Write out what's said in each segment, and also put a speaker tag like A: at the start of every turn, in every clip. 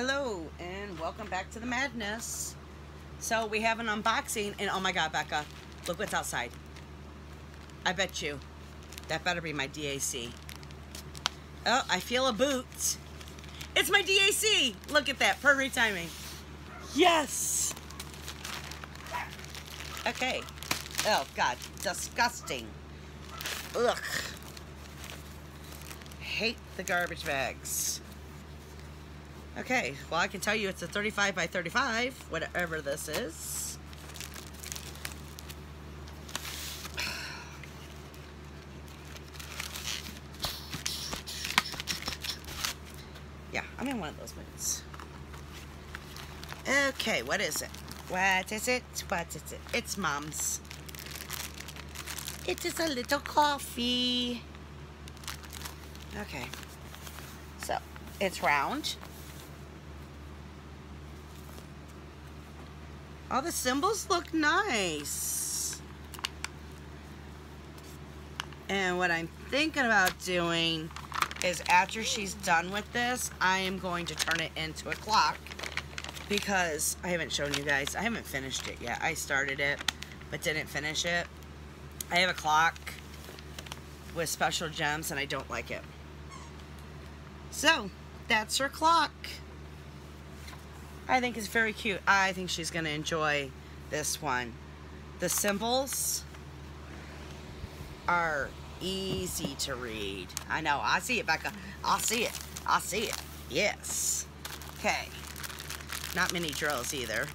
A: Hello and welcome back to the madness. So we have an unboxing and oh my god Becca, look what's outside. I bet you that better be my DAC. Oh, I feel a boot. It's my DAC. Look at that, perfect timing. Yes. Okay. Oh god, disgusting. Ugh. Hate the garbage bags. Okay, well I can tell you it's a 35 by 35, whatever this is. Yeah, I'm in one of those moods. Okay, what is it? What is it? What is it? It's mom's. It is a little coffee. Okay. So, it's round. All the symbols look nice. And what I'm thinking about doing is after she's done with this, I am going to turn it into a clock because I haven't shown you guys. I haven't finished it yet. I started it, but didn't finish it. I have a clock with special gems and I don't like it. So, that's her clock. I think it's very cute. I think she's going to enjoy this one. The symbols are easy to read. I know. I see it, Becca. I see it. I see it. Yes. Okay. Not many drills either.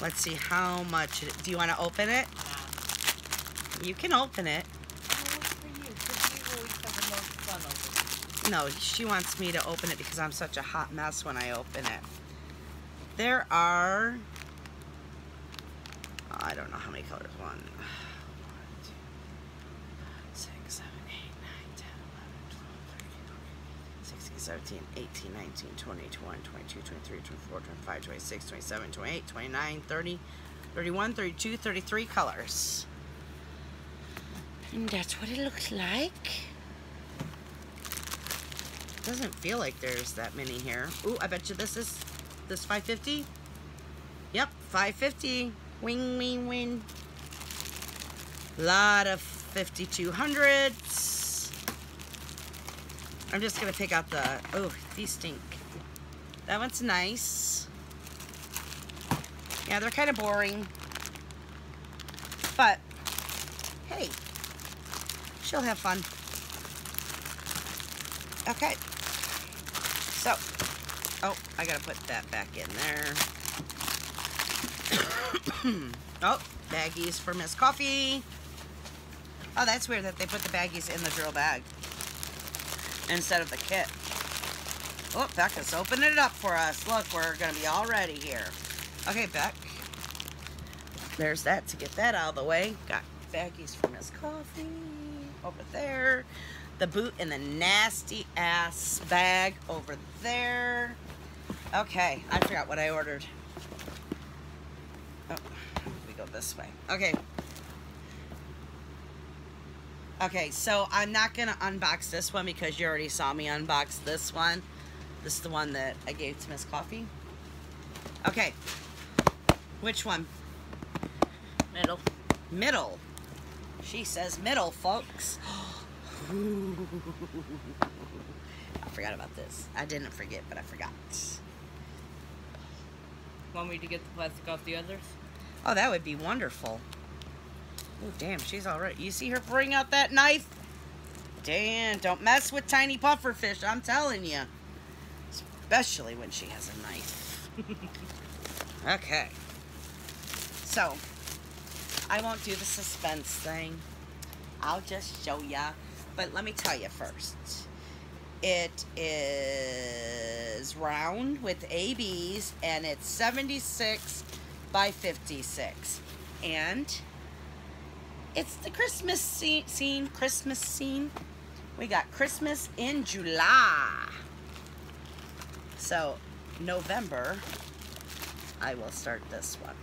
A: Let's see how much. Do you want to open it? You can open it. No, she wants me to open it because I'm such a hot mess when I open it. There are, I don't know how many colors. One, six, seven, eight, nine, 10, 11, 12, 13, 14, 16, 17, 18, 19, 20, 21, 22, 23, 24, 25, 26, 27, 28, 29, 30, 31, 32, 33 colors. And that's what it looks like. Doesn't feel like there's that many here. Ooh, I bet you this is this 550? Yep, 550. Wing, wing, wing. A lot of 5200s. I'm just gonna pick out the, oh, these stink. That one's nice. Yeah, they're kind of boring. But, hey, she'll have fun. Okay. So, Oh, I gotta put that back in there. oh, baggies for Miss Coffee. Oh, that's weird that they put the baggies in the drill bag instead of the kit. Oh, Becca's opening it up for us. Look, we're gonna be all ready here. Okay, Beck. There's that to get that out of the way. Got baggies for Miss Coffee over there. The boot in the nasty ass bag over there. Okay, I forgot what I ordered. Oh, we go this way. Okay. Okay, so I'm not going to unbox this one because you already saw me unbox this one. This is the one that I gave to Miss Coffee. Okay. Which one?
B: Middle.
A: Middle. She says middle, folks. I forgot about this. I didn't forget, but I forgot.
B: Want me to get the plastic off the others?
A: Oh, that would be wonderful. Oh, damn, she's all right. You see her bring out that knife? Damn, don't mess with tiny puffer fish, I'm telling you. Especially when she has a knife. okay. So, I won't do the suspense thing. I'll just show ya. But let me tell you first. It is round with ABs and it's 76 by 56. And it's the Christmas scene, scene, Christmas scene. We got Christmas in July. So, November, I will start this one.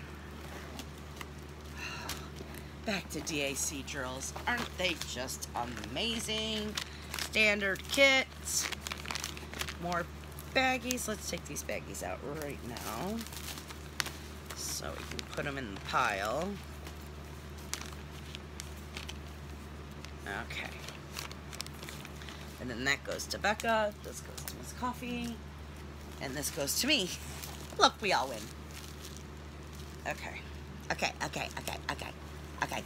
A: Back to DAC drills. Aren't they just amazing? Standard kits. More baggies. Let's take these baggies out right now. So we can put them in the pile. Okay. And then that goes to Becca. This goes to Miss Coffee. And this goes to me. Look, we all win. Okay. Okay, okay, okay, okay, okay.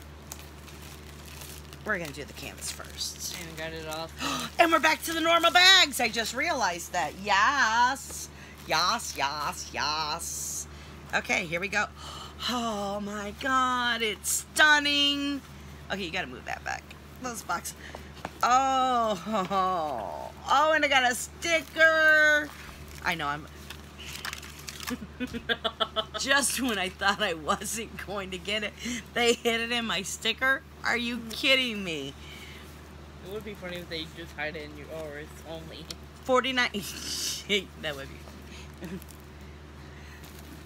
A: We're gonna do the canvas first.
B: And got it off.
A: and we're back to the normal bags. I just realized that. Yes. Yes, yes, yes. Okay, here we go. Oh my god, it's stunning. Okay, you gotta move that back. Those box. Oh, oh, and I got a sticker. I know I'm. Just when I thought I wasn't going to get it, they hit it in my sticker. Are you mm. kidding me?
B: It would be funny if they just hide it in your yours only.
A: 49. that would be. Funny.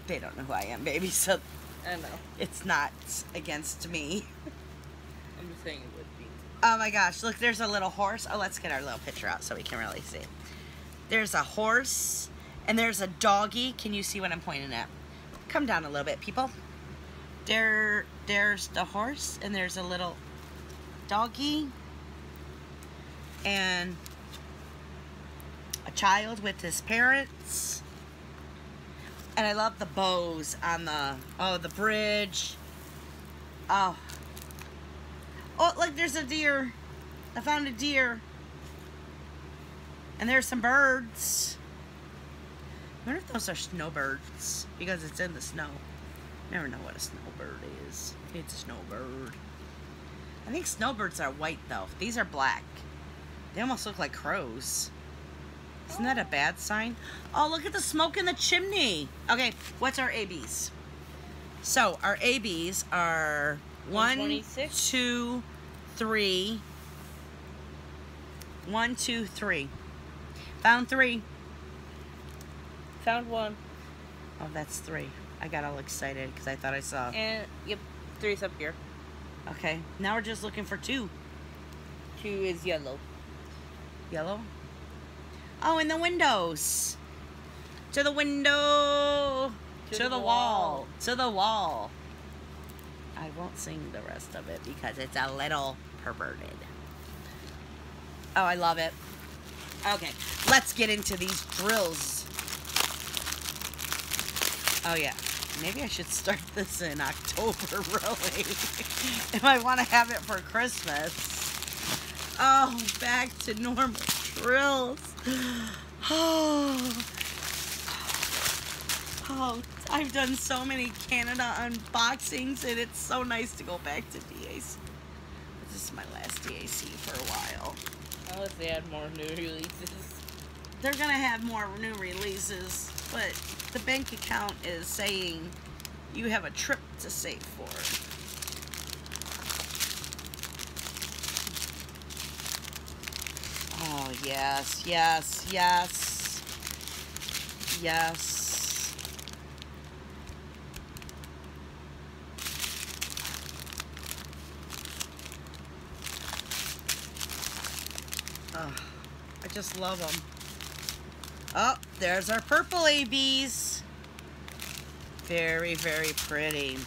A: they don't know who I am, baby, so
B: I know.
A: it's not against me.
B: I'm just saying it would be.
A: Oh my gosh, look, there's a little horse. Oh, let's get our little picture out so we can really see. There's a horse and there's a doggy. Can you see what I'm pointing at? Come down a little bit, people. There, there's the horse and there's a little doggy and a child with his parents. And I love the bows on the, oh, the bridge. Oh, Oh, look, there's a deer. I found a deer. And there's some birds. I wonder if those are snowbirds because it's in the snow. Never know what a snowbird is. It's a snowbird. I think snowbirds are white though. These are black. They almost look like crows. Isn't that a bad sign? Oh, look at the smoke in the chimney. Okay, what's our ABs? So our ABs are one,
B: 126?
A: two, three. One, two, three. Found three.
B: Found one.
A: Oh, that's three. I got all excited because I thought I saw.
B: And, yep, three's up here.
A: Okay, now we're just looking for two.
B: Two is yellow.
A: Yellow. Oh, in the windows. To the window. To, the, wall. To the wall. I won't sing the rest of it because it's a little perverted. Oh, I love it. Okay, let's get into these drills. Oh yeah, maybe I should start this in October, really. if I want to have it for Christmas. Oh, back to normal drills. Oh. Oh, I've done so many Canada unboxings, and it's so nice to go back to DAC. This is my last DAC for a while.
B: Unless they add more new releases.
A: They're gonna have more new releases, but the bank account is saying you have a trip to save for. Oh, yes, yes, yes, yes. I just love them. Oh, there's our purple ABs. Very, very pretty.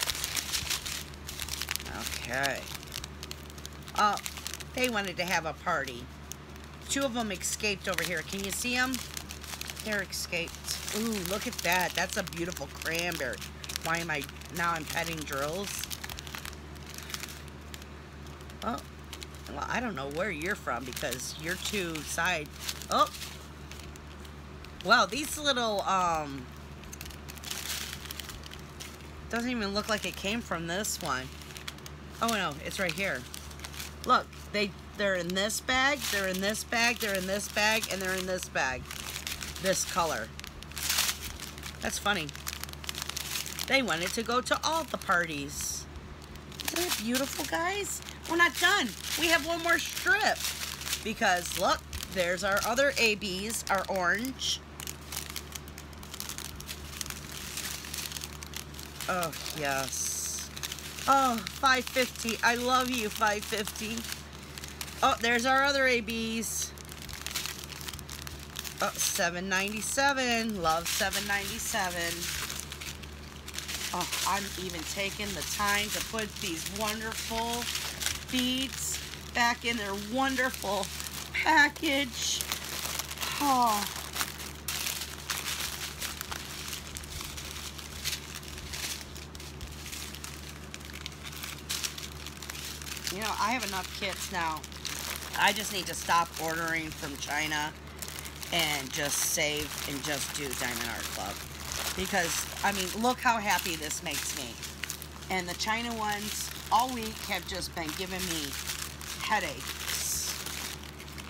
A: Okay. Oh, they wanted to have a party. Two of them escaped over here. Can you see them? They're escaped. Ooh, look at that. That's a beautiful cranberry. Why am I, now I'm petting drills? Oh, well, I don't know where you're from because you're two side. Oh, wow, these little, um, doesn't even look like it came from this one. Oh no, it's right here. Look, they they're in this bag, they're in this bag, they're in this bag, and they're in this bag. This color. That's funny. They wanted to go to all the parties. Isn't it beautiful, guys? We're not done. We have one more strip. Because, look, there's our other ABs, our orange. Oh, yes. Oh, 550. I love you, 550. Oh, there's our other ABs. Oh, 797. Love 797. Oh, I'm even taking the time to put these wonderful beads back in their wonderful package. Oh. You know, I have enough kits now. I just need to stop ordering from China and just save and just do Diamond Art Club. Because, I mean, look how happy this makes me. And the China ones all week have just been giving me headaches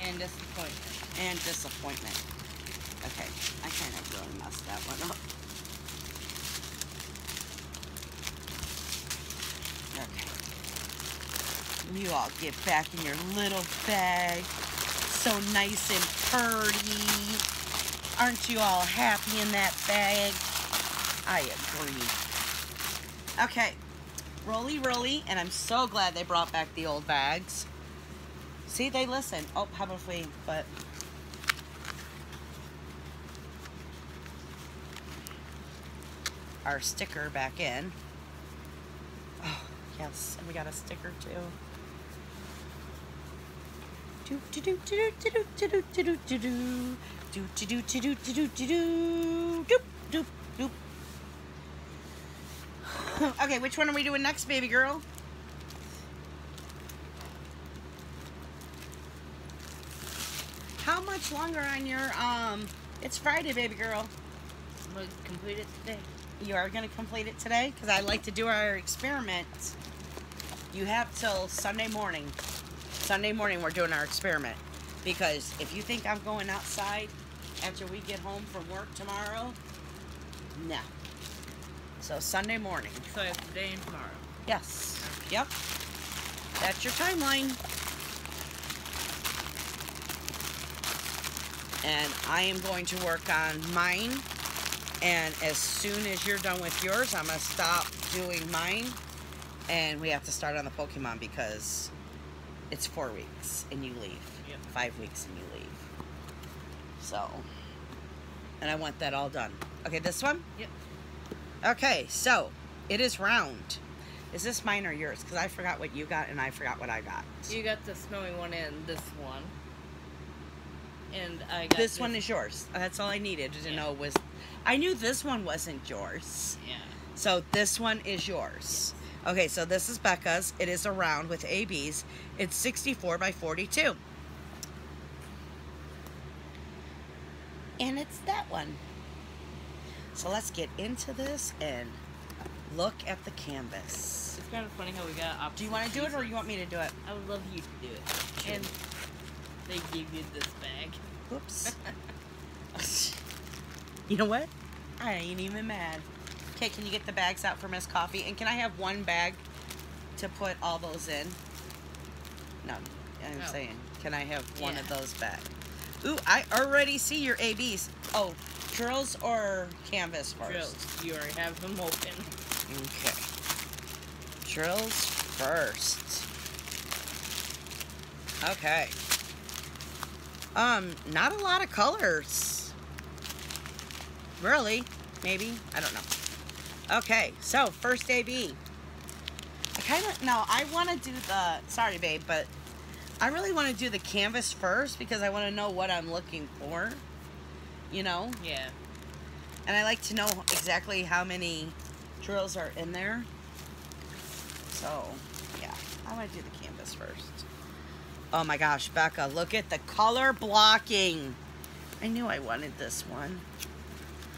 B: And disappointment.
A: and disappointment. Okay, I kind of really messed that one up. Okay. You all get back in your little bag. So nice and purty. Aren't you all happy in that bag? I agree. Okay. Rolly, rolly, and I'm so glad they brought back the old bags. See, they listen. Oh, how about if we put our sticker back in? Oh, yes, and we got a sticker too. Do do do do do do do do do do do do do do do do do do do doop doop doop. Okay, which one are we doing next, baby girl? How much longer on your um? It's Friday, baby girl.
B: I'm gonna complete it today.
A: You are gonna complete it today because I like to do our experiment. You have till Sunday morning. Sunday morning we're doing our experiment because if you think I'm going outside after we get home from work tomorrow, no. So Sunday morning.
B: So I have today and tomorrow.
A: Yes. Yep. That's your timeline. And I am going to work on mine. And as soon as you're done with yours, I'm going to stop doing mine. And we have to start on the Pokemon because it's four weeks and you leave.
B: Yep.
A: Five weeks and you leave. So, and I want that all done. Okay, this one?
B: Yep.
A: Okay, so it is round. Is this mine or yours? Because I forgot what you got and I forgot what I got.
B: You got the snowy one and this one. And I got
A: This one is yours. That's all I needed to
B: Yeah.
A: know was. I knew this one wasn't yours.
B: Yeah.
A: So this one is yours. Okay, so this is Becca's. It is a round with ABs. It's 64 by 42. And it's that one. So let's get into this and look at the canvas.
B: It's kind of funny how we got opposite
A: Do you want to do it or you want me to do it?
B: I would love you to do it.
A: Sure.
B: And they gave you this bag.
A: Whoops. you know what? I ain't even mad. Okay, can you get the bags out for Miss Coffee? And can I have one bag to put all those in? No, I'm
B: Oh.
A: saying, can I have one of those back? Ooh, I already see your ABs. Oh, drills or canvas first?
B: Drills. You already have them open.
A: Okay. Drills first. Okay. Um, not a lot of colors. Really? Maybe? I don't know. Okay, so first AB. I kind of, no, I want to do the, sorry babe, but I really want to do the canvas first because I want to know what I'm looking for. You know?
B: Yeah.
A: And I like to know exactly how many drills are in there. So, yeah, I want to do the canvas first. Oh my gosh, Becca, look at the color blocking. I knew I wanted this one.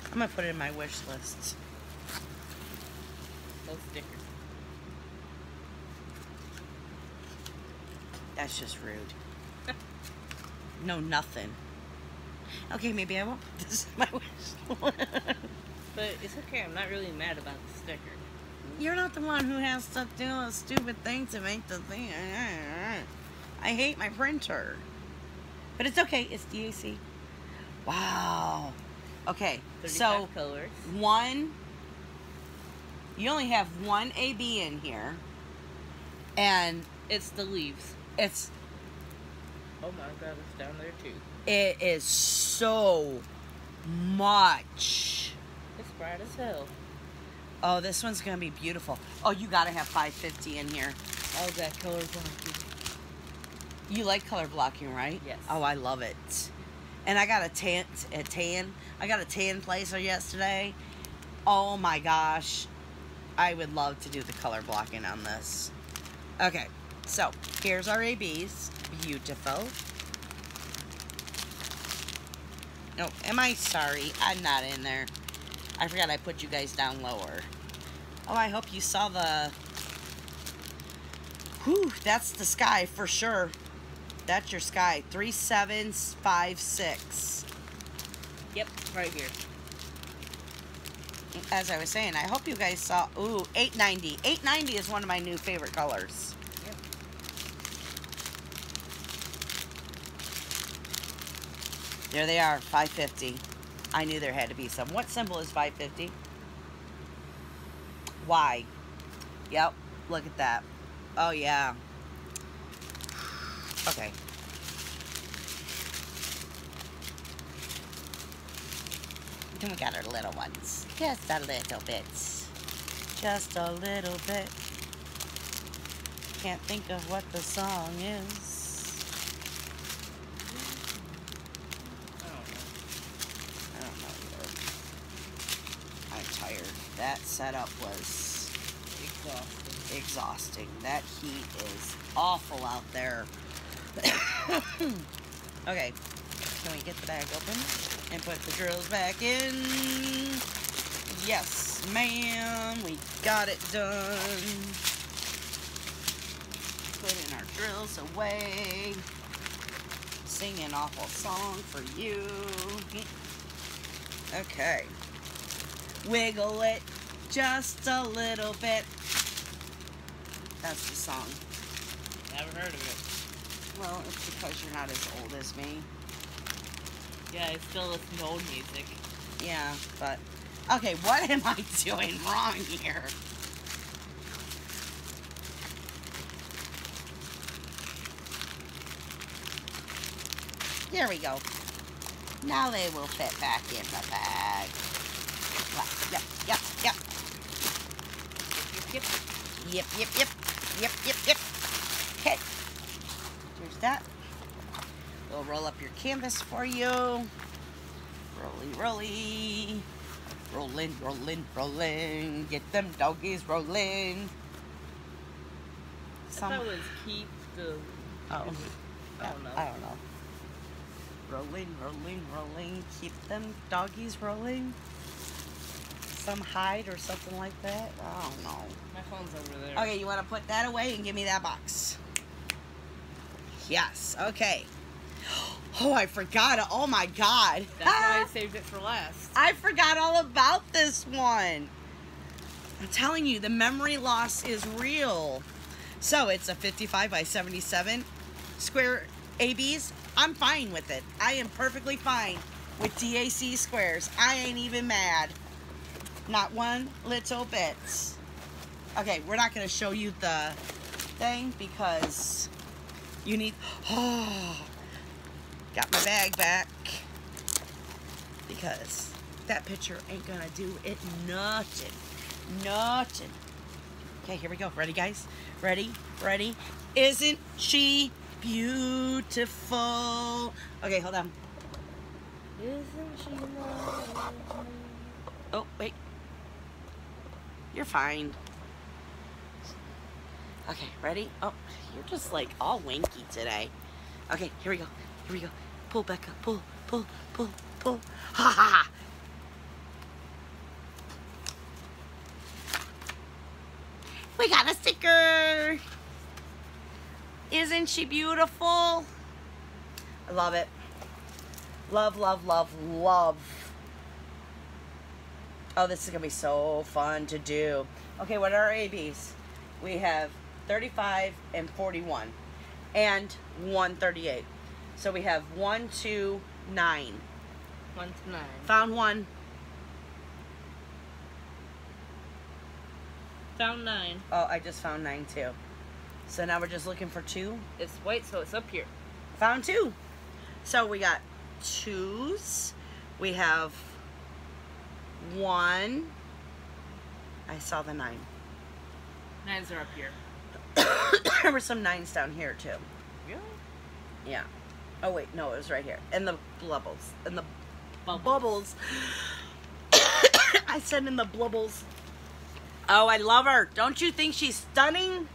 A: I'm going to put it in my wish list.
B: Those stickers.
A: That's just rude. no, nothing. Okay, maybe I won't. put This is my wish.
B: But it's okay. I'm not really mad about the sticker.
A: You're not the one who has to do a stupid thing to make the thing. I hate my printer. But it's okay. It's DAC. Wow. Okay. So,
B: colors.
A: one. You only have one AB in here. And
B: It's the leaves.
A: it's
B: Oh my god, it's down there too.
A: it is so much.
B: It's bright as hell.
A: Oh, this one's gonna be beautiful. Oh, you gotta have 550 in here.
B: Oh, that color blocking.
A: You like color blocking, right?
B: Yes.
A: Oh, I love it. And I got a tan, a tan. I got a tan placer yesterday. Oh my gosh, I would love to do the color blocking on this. Okay, so here's our ABs. Beautiful. No, am I sorry? I'm not in there. I forgot I put you guys down lower. Oh, I hope you saw the. Whew, that's the sky for sure. That's your sky. 3756.
B: Yep, right here.
A: As I was saying, I hope you guys saw. Ooh, 890. 890 is one of my new favorite colors. There they are, 550. I knew there had to be some. What symbol is 550? Y. Yep, look at that. Oh, yeah. Okay. We got our little ones. Just a little bit. Just a little bit. Can't think of what the song is.
B: I don't know.
A: I don't know either. I'm tired. That setup was
B: Exhausting.
A: exhausting. That heat is awful out there. okay, can we get the bag open and put the drills back in? Yes, ma'am. We got it done. Putting our drills away. Sing an awful song for you. Okay. Wiggle it just a little bit. That's the song.
B: Never heard of it.
A: Well, it's because you're not as old as me.
B: Yeah, I still listen to old music.
A: Yeah, but okay, what am I doing wrong here? There we go. Now they will fit back in the bag. Yep, yep, yep.
B: Yep.
A: Yep, yep, yep. Yep, yep, yep. Okay. There's that. We'll roll up your canvas for you. Rolly, rolly. Rolling, rolling, rolling. Get them doggies rolling.
B: I thought it was keep the.
A: oh,
B: I don't know.
A: I don't know. Rolling, rolling, rolling. Keep them doggies rolling. Some hide or something like that. I don't know.
B: My phone's over there.
A: Okay, you want to put that away and give me that box? Yes. Okay. Oh, I forgot. Oh my God.
B: That's why I ah! saved it for last.
A: I forgot all about this one. I'm telling you, the memory loss is real. So it's a 55 by 77 square ABs. I'm fine with it. I am perfectly fine with DAC squares. I ain't even mad. Not one little bit. Okay, we're not going to show you the thing because you need. Oh, got my bag back because that picture ain't gonna do it nothing. Nothing. Okay, here we go. Ready, guys? Ready? Ready? Isn't she beautiful? Okay, hold on.
B: Isn't she lovely?
A: Oh, wait. You're fine. Okay, ready? Oh, you're just like all winky today. Okay, here we go. Here we go. Pull up. Pull, pull, pull, pull. Ha ha ha. We got a sticker. Isn't she beautiful? I love it. Love, love, love, love. Oh, this is gonna be so fun to do. Okay, what are our ABs? We have 35 and 41 and 138. So we have one, two, nine.
B: One to nine.
A: Found one.
B: Found nine.
A: Oh, I just found nine too. So now we're just looking for two.
B: It's white, so it's up here.
A: Found two. So we got twos. We have one. I saw the nine.
B: Nines are up here.
A: there were some nines down here too.
B: Really?
A: Yeah. Oh wait, no, it was right here. And the bubbles. And the
B: Bubbles.
A: bubbles. I said in the blubbles. Oh, I love her. Don't you think she's stunning?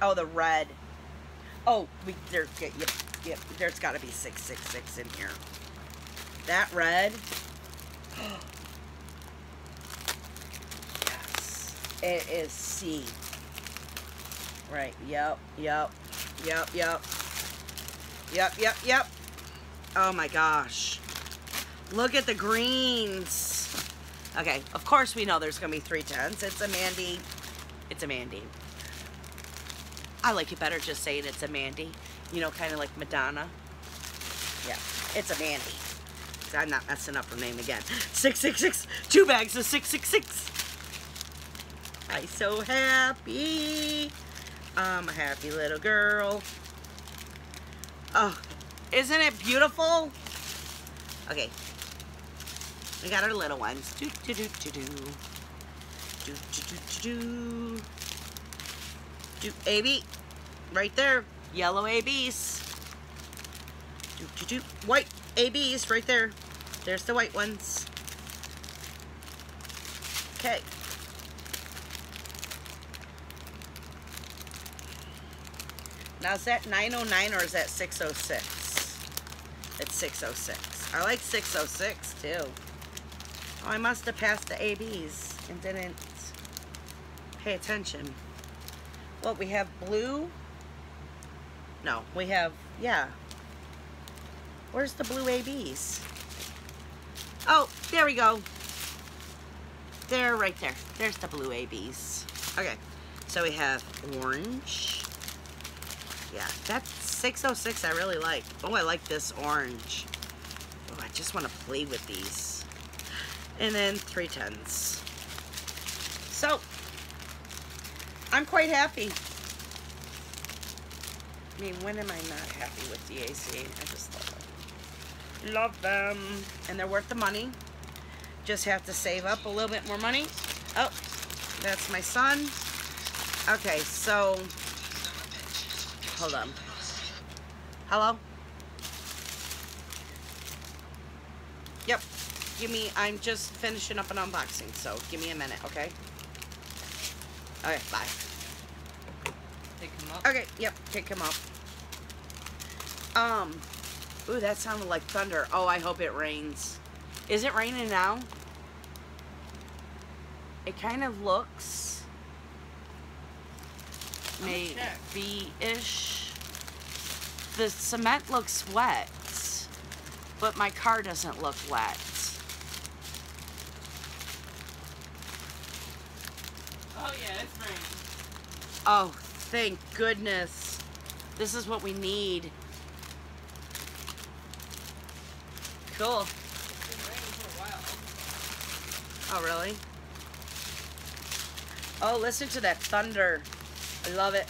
A: Oh, the red. Oh, we there. Yep, yep. There's got to be six, six, six in here. That red. yes, it is C. Right. Yep. Yep. Yep. Yep. Yep. Yep. Yep. Oh my gosh. Look at the greens. Okay, of course we know there's gonna be three tens. It's a Mandy. It's a Mandy. I like it better just saying it's a Mandy. You know, kind of like Madonna. Yeah, it's a Mandy. I'm not messing up her name again. 666, two bags of 666. I'm so happy. I'm a happy little girl. Oh, isn't it beautiful? Okay, we got our little ones. Do do do do do. Do do do do do. Do AB. Right there. Yellow ABs. Do do do. White ABs right there. There's the white ones. Okay. Now is that 909 or is that 606? It's 606. I like 606 too. Oh, I must have passed the ABs and didn't pay attention. Well, we have blue. No, we have, yeah. Where's the blue ABs? Oh, there we go. They're right there. There's the blue ABs. Okay, so we have orange. Yeah, that's 606 I really like. Oh, I like this orange. Oh, I just want to play with these. And then three tens. So, I'm quite happy. I mean, when am I not happy with DAC? I just love them. Love them. And they're worth the money. Just have to save up a little bit more money. Oh, that's my son. Okay, so, hold on. Hello? Yep. Give me, I'm just finishing up an unboxing, so give me a minute, okay? Okay, bye.
B: Pick them up.
A: Okay, yep, pick him up. Um, ooh, that sounded like thunder. Oh, I hope it rains. Is it raining now? It kind of looks
B: I'm gonna check.
A: maybe-ish. The cement looks wet, but my car doesn't look wet.
B: Oh yeah, it's raining.
A: Oh, thank goodness. This is what we need. Cool.
B: It's been raining for a while.
A: Oh, really? Oh, listen to that thunder. I love it.